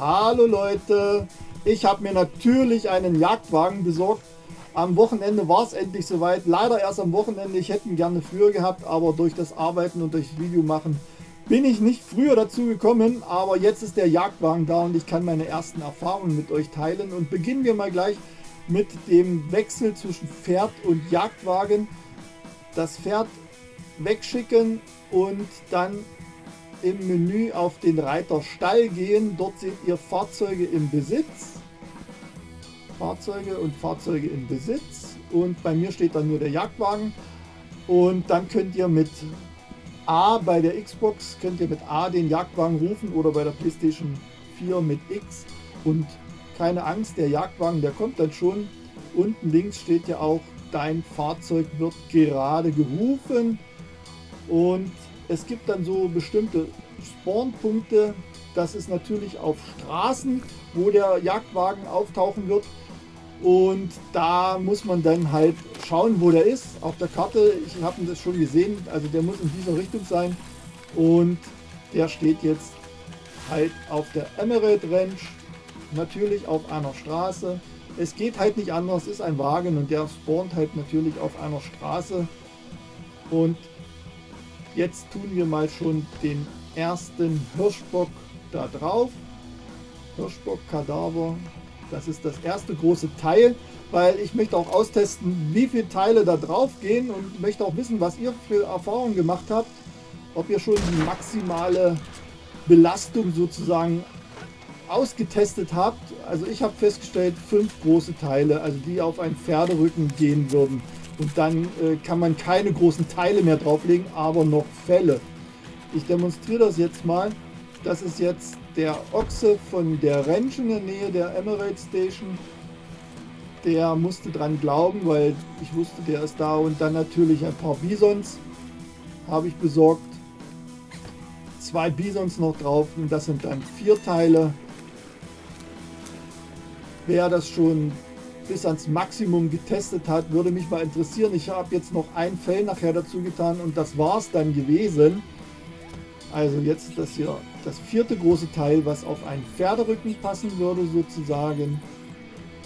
Hallo Leute, ich habe mir natürlich einen Jagdwagen besorgt. Am Wochenende war es endlich soweit. Leider erst am Wochenende. Ich hätte ihn gerne früher gehabt, aber durch das Arbeiten und durchs Video machen bin ich nicht früher dazu gekommen. Aber jetzt ist der Jagdwagen da und ich kann meine ersten Erfahrungen mit euch teilen. Und beginnen wir mal gleich mit dem Wechsel zwischen Pferd und Jagdwagen. Das Pferd wegschicken und dann im Menü auf den Reiter Stall gehen. Dort seht ihr Fahrzeuge im Besitz. Fahrzeuge und Fahrzeuge im Besitz. Und bei mir steht dann nur der Jagdwagen. Und dann könnt ihr mit A bei der Xbox, könnt ihr mit A den Jagdwagen rufen oder bei der PlayStation 4 mit X. Und keine Angst, der Jagdwagen, der kommt dann schon. Unten links steht ja auch, dein Fahrzeug wird gerade gerufen. Und es gibt dann so bestimmte Spawnpunkte. Das ist natürlich auf Straßen, wo der Jagdwagen auftauchen wird. Und da muss man dann halt schauen, wo der ist. Auf der Karte, ich habe das schon gesehen, also der muss in dieser Richtung sein. Und der steht jetzt halt auf der Emerald Ranch, natürlich auf einer Straße. Es geht halt nicht anders, ist ein Wagen und der spawnt halt natürlich auf einer Straße. Und Jetzt tun wir mal schon den ersten Hirschbock da drauf. Hirschbock Kadaver. Das ist das erste große Teil, weil ich möchte auch austesten, wie viele Teile da drauf gehen und möchte auch wissen, was ihr für Erfahrungen gemacht habt. Ob ihr schon die maximale Belastung sozusagen ausgetestet habt. Also ich habe festgestellt, fünf große Teile, also die auf einen Pferderücken gehen würden. Und dann äh, kann man keine großen Teile mehr drauflegen, aber noch Fälle. Ich demonstriere das jetzt mal. Das ist jetzt der Ochse von der Ranch in der Nähe der Emerald Station. Der musste dran glauben, weil ich wusste, der ist da. Und dann natürlich ein paar Bisons habe ich besorgt. Zwei Bisons noch drauf und das sind dann vier Teile. Wer das schon bis ans Maximum getestet hat, würde mich mal interessieren. Ich habe jetzt noch ein Fell nachher dazu getan und das war es dann gewesen. Also jetzt ist das hier das vierte große Teil, was auf einen Pferderücken passen würde sozusagen.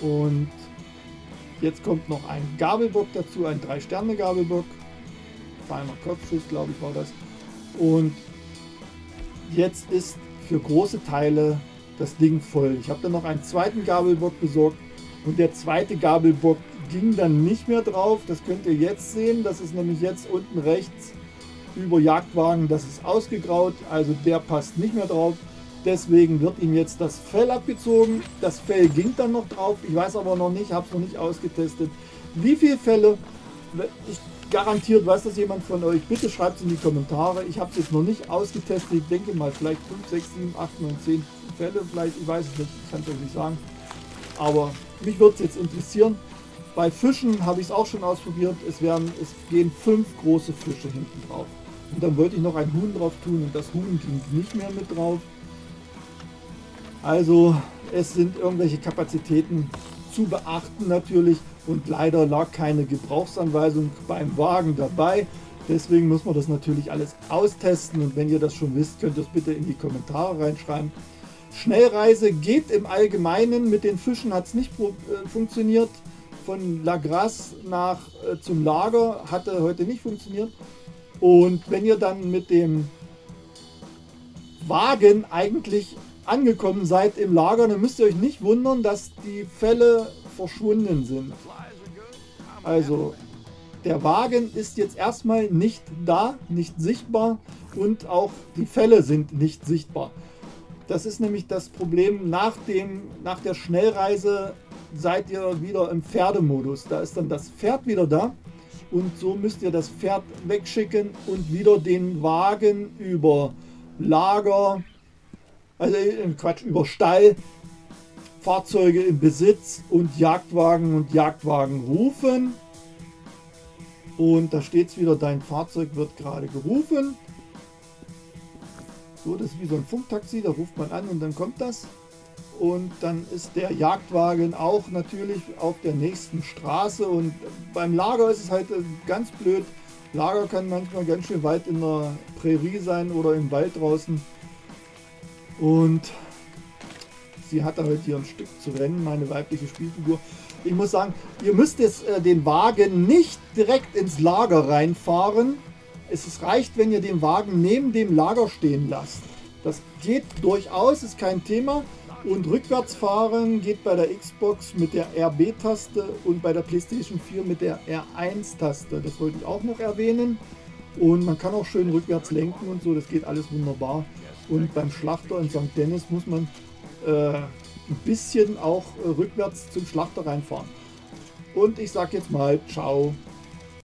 Und jetzt kommt noch ein Gabelbock dazu, ein 3-Sterne-Gabelbock. Feiner Kopfschuss, glaube ich, war das. Und jetzt ist für große Teile das Ding voll. Ich habe dann noch einen zweiten Gabelbock besorgt und der zweite Gabelbock ging dann nicht mehr drauf. Das könnt ihr jetzt sehen. Das ist nämlich jetzt unten rechts über Jagdwagen. Das ist ausgegraut. Also der passt nicht mehr drauf. Deswegen wird ihm jetzt das Fell abgezogen. Das Fell ging dann noch drauf. Ich weiß aber noch nicht, habe es noch nicht ausgetestet. Wie viele Fälle? Ich garantiert weiß das jemand von euch. Bitte schreibt es in die Kommentare. Ich habe es jetzt noch nicht ausgetestet. Ich denke mal vielleicht 5, 6, 7, 8, 9, 10 Fälle. Vielleicht, ich weiß es nicht. Ich kann es euch nicht sagen. Aber mich würde es jetzt interessieren. Bei Fischen habe ich es auch schon ausprobiert. Es, werden, es gehen fünf große Fische hinten drauf. Und dann wollte ich noch ein Huhn drauf tun und das Huhn ging nicht mehr mit drauf. Also es sind irgendwelche Kapazitäten zu beachten natürlich und leider lag keine Gebrauchsanweisung beim Wagen dabei. Deswegen muss man das natürlich alles austesten und wenn ihr das schon wisst, könnt ihr es bitte in die Kommentare reinschreiben. Schnellreise geht im Allgemeinen. Mit den Fischen hat es nicht äh, funktioniert. Von La Grasse nach äh, zum Lager hatte heute nicht funktioniert. Und wenn ihr dann mit dem Wagen eigentlich angekommen seid im Lager, dann müsst ihr euch nicht wundern, dass die Fälle verschwunden sind. Also der Wagen ist jetzt erstmal nicht da, nicht sichtbar und auch die Fälle sind nicht sichtbar. Das ist nämlich das Problem nach, dem, nach der Schnellreise seid ihr wieder im Pferdemodus. Da ist dann das Pferd wieder da und so müsst ihr das Pferd wegschicken und wieder den Wagen über Lager, also äh, Quatsch, über Stall, Fahrzeuge im Besitz und Jagdwagen und Jagdwagen rufen. Und da steht es wieder, dein Fahrzeug wird gerade gerufen. So, das ist wie so ein Funktaxi, da ruft man an und dann kommt das. Und dann ist der Jagdwagen auch natürlich auf der nächsten Straße. Und beim Lager ist es halt äh, ganz blöd. Lager kann manchmal ganz schön weit in der Prärie sein oder im Wald draußen. Und die hat halt hier ein Stück zu rennen, meine weibliche Spielfigur. Ich muss sagen, ihr müsst jetzt äh, den Wagen nicht direkt ins Lager reinfahren. Es reicht, wenn ihr den Wagen neben dem Lager stehen lasst. Das geht durchaus, ist kein Thema. Und rückwärts fahren geht bei der Xbox mit der RB-Taste und bei der PlayStation 4 mit der R1-Taste. Das wollte ich auch noch erwähnen. Und man kann auch schön rückwärts lenken und so, das geht alles wunderbar. Und beim Schlachter in St. Dennis muss man äh, ein bisschen auch äh, rückwärts zum Schlachter reinfahren. Und ich sage jetzt mal, ciao.